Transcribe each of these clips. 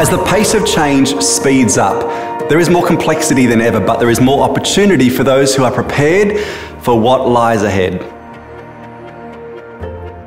As the pace of change speeds up, there is more complexity than ever, but there is more opportunity for those who are prepared for what lies ahead.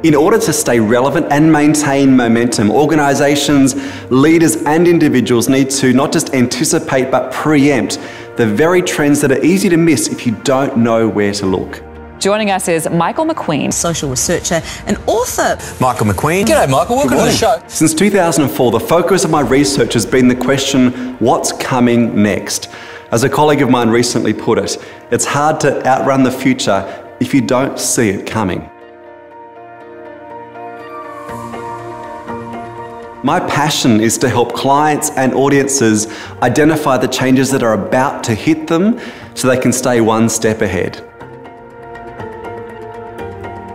In order to stay relevant and maintain momentum, organisations, leaders, and individuals need to not just anticipate but preempt the very trends that are easy to miss if you don't know where to look. Joining us is Michael McQueen, social researcher and author. Michael McQueen. G'day, Michael. Welcome to the show. Since 2004, the focus of my research has been the question what's coming next? As a colleague of mine recently put it, it's hard to outrun the future if you don't see it coming. My passion is to help clients and audiences identify the changes that are about to hit them so they can stay one step ahead.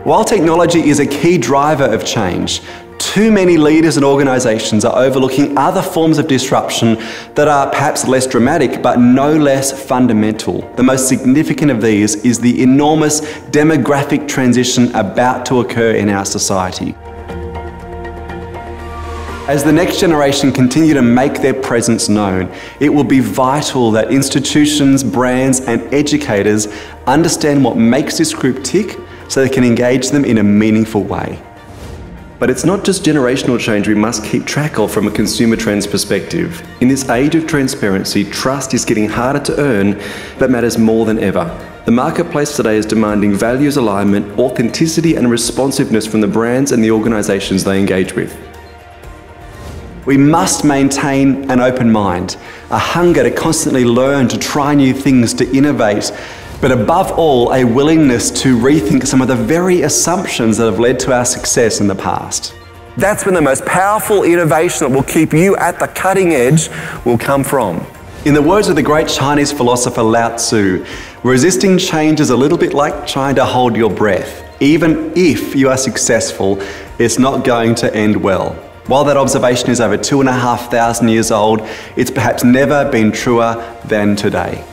While technology is a key driver of change, too many leaders and organisations are overlooking other forms of disruption that are perhaps less dramatic but no less fundamental. The most significant of these is the enormous demographic transition about to occur in our society. As the next generation continue to make their presence known, it will be vital that institutions, brands, and educators understand what makes this group tick so they can engage them in a meaningful way. But it's not just generational change we must keep track of from a consumer trends perspective. In this age of transparency, trust is getting harder to earn, but matters more than ever. The marketplace today is demanding values alignment, authenticity, and responsiveness from the brands and the organisations they engage with. We must maintain an open mind, a hunger to constantly learn, to try new things, to innovate, but above all, a willingness to rethink some of the very assumptions that have led to our success in the past. That's when the most powerful innovation that will keep you at the cutting edge will come from. In the words of the great Chinese philosopher Lao Tzu, resisting change is a little bit like trying to hold your breath. Even if you are successful, it's not going to end well. While that observation is over two and a half thousand years old, it's perhaps never been truer than today.